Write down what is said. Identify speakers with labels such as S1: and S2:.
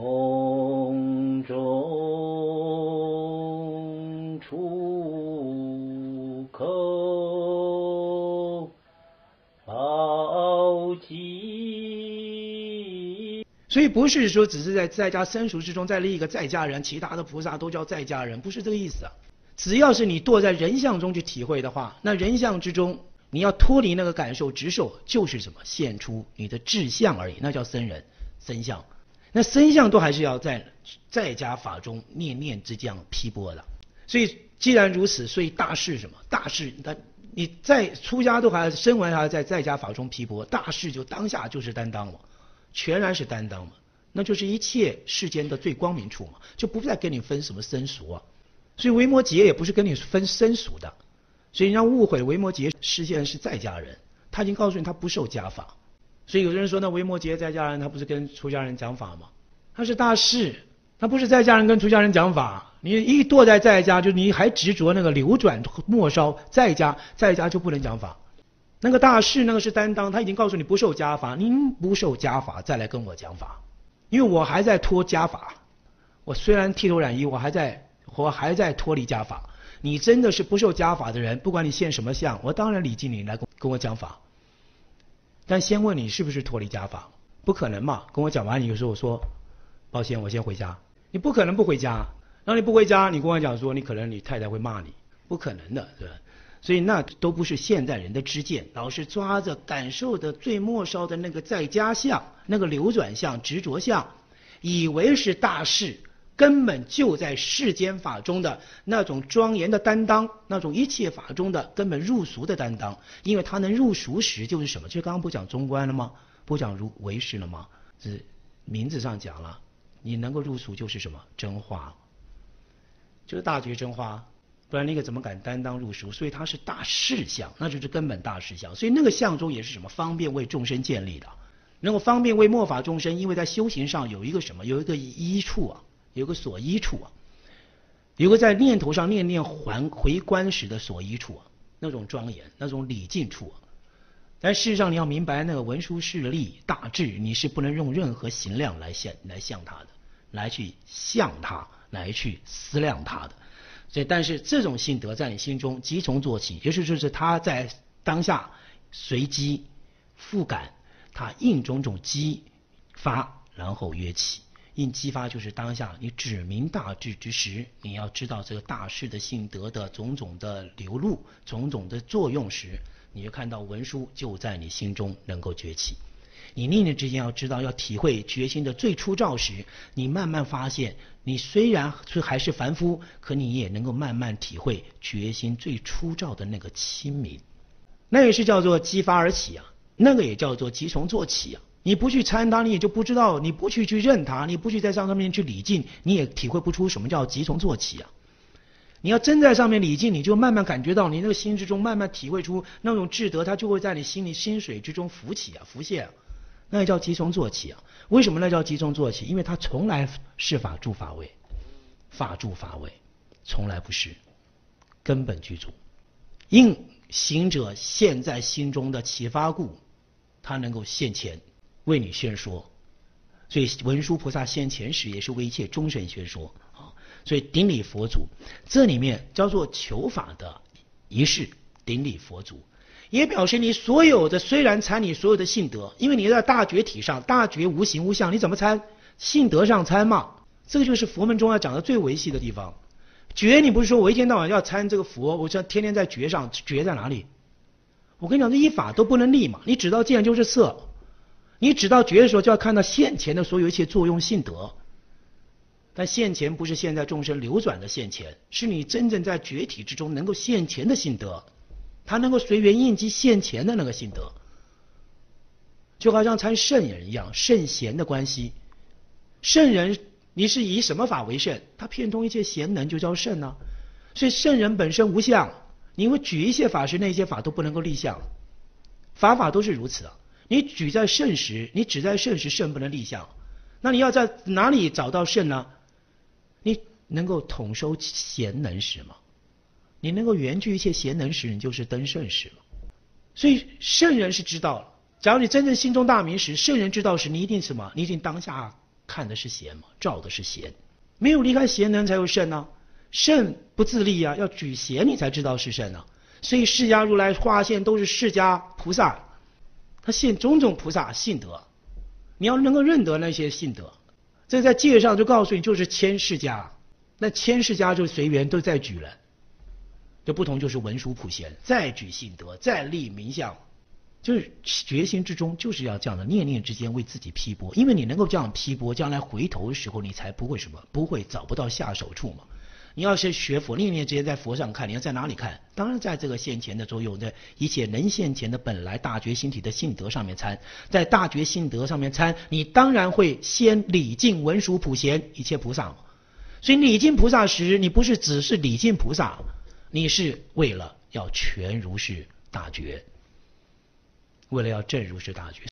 S1: 空中出口，宝鸡。
S2: 所以不是说只是在在家生熟之中再立一个在家人，其他的菩萨都叫在家人，不是这个意思啊。只要是你堕在人相中去体会的话，那人相之中，你要脱离那个感受执受，就是什么现出你的志相而已，那叫僧人僧相。那身相都还是要在在家法中念念之将批驳的。所以既然如此，所以大事什么？大事，他你在出家都还生完还在在家法中批驳，大事就当下就是担当了，全然是担当嘛，那就是一切世间的最光明处嘛，就不再跟你分什么僧俗啊。所以维摩诘也不是跟你分生俗的，所以人家误会维摩诘实际上是在家人，他已经告诉你他不受家法，所以有的人说那维摩诘在家人他不是跟出家人讲法吗？他是大士，他不是在家人跟出家人讲法，你一堕在在家就你还执着那个流转末梢在家在家就不能讲法，那个大士那个是担当，他已经告诉你不受家法，您不受家法再来跟我讲法，因为我还在脱家法，我虽然剃头染衣，我还在。我还在脱离家法，你真的是不受家法的人，不管你现什么相，我当然礼敬你来跟跟我讲法。但先问你是不是脱离家法？不可能嘛！跟我讲完，你就说我说，抱歉，我先回家。你不可能不回家，然后你不回家，你跟我讲说你可能你太太会骂你，不可能的，对吧？所以那都不是现代人的知见，老是抓着感受的最末梢的那个在家相、那个流转相、执着相，以为是大事。根本就在世间法中的那种庄严的担当，那种一切法中的根本入俗的担当，因为他能入俗时就是什么？就刚刚不讲中观了吗？不讲如为师了吗？是名字上讲了，你能够入俗就是什么？真花，就是大觉真花，不然那个怎么敢担当入俗？所以他是大事相，那就是根本大事相。所以那个相中也是什么？方便为众生建立的，能够方便为末法众生，因为在修行上有一个什么？有一个依处啊。有个所依处啊，有个在念头上念念还回观时的所依处啊，那种庄严，那种礼敬处啊。但事实上你要明白，那个文殊势力大智，你是不能用任何形量来现来向他的，来去向他，来去思量他的。所以，但是这种性德在你心中即从做起，也就是他在当下随机复感，他应种种激发，然后约起。应激发就是当下你指明大智之时，你要知道这个大事的性德的种种的流露、种种的作用时，你就看到文殊就在你心中能够崛起。你念念之间要知道，要体会决心的最初照时，你慢慢发现，你虽然是还是凡夫，可你也能够慢慢体会决心最初照的那个清明。那也是叫做激发而起啊，那个也叫做即从做起啊。你不去参他，你也就不知道；你不去去认他，你不去在上上面去礼敬，你也体会不出什么叫即从做起啊！你要真在上面礼敬，你就慢慢感觉到你那个心之中慢慢体会出那种智德，它就会在你心里心水之中浮起啊，浮现啊，那也叫即从做起啊！为什么那叫即从做起？因为它从来是法住法位，法住法位，从来不是根本具足，应行者现在心中的启发故，他能够现前。为你宣说，所以文殊菩萨现前时也是为一切众生宣说啊。所以顶礼佛祖，这里面叫做求法的仪式，顶礼佛祖，也表示你所有的虽然参你所有的性德，因为你在大觉体上，大觉无形无相，你怎么参？性德上参嘛。这个就是佛门中要讲的最维系的地方。觉，你不是说我一天到晚要参这个佛，我这天天在觉上，觉在哪里？我跟你讲，这一法都不能立嘛。你只到见就是色。你只到觉的时候，就要看到现前的所有一切作用性德。但现前不是现在众生流转的现前，是你真正在觉体之中能够现前的性德，它能够随缘应机现前的那个性德，就好像参圣人一样，圣贤的关系。圣人，你是以什么法为圣？他遍通一切贤能，就叫圣呢。所以圣人本身无相，你会举一切法时，那些法都不能够立相，法法都是如此啊。你举在圣时，你只在圣时，圣不能立相。那你要在哪里找到圣呢？你能够统收贤能时吗？你能够圆具一切贤能时，你就是登圣时了。所以圣人是知道了。假如你真正心中大明时，圣人知道时，你一定什么？你一定当下看的是贤嘛，照的是贤。没有离开贤能才有圣呢，圣不自立啊，要举贤你才知道是圣啊。所以释迦如来化现都是释迦菩萨，他信种种菩萨信德，你要能够认得那些信德。这在戒上就告诉你，就是千世家，那千世家就随缘都在举了。这不同就是文殊普贤，再举信德，再立名相，就是决心之中就是要这样的念念之间为自己批驳，因为你能够这样批驳，将来回头的时候你才不会什么，不会找不到下手处嘛。你要是学佛，念念之间在佛上看，你要在哪里看？当然在这个现前的作用的一切能现前的本来大觉心体的性德上面参，在大觉性德上面参，你当然会先礼敬文殊普贤一切菩萨。所以礼敬菩萨时，你不是只是礼敬菩萨，你是为了要全如是大觉，为了要正如是大觉。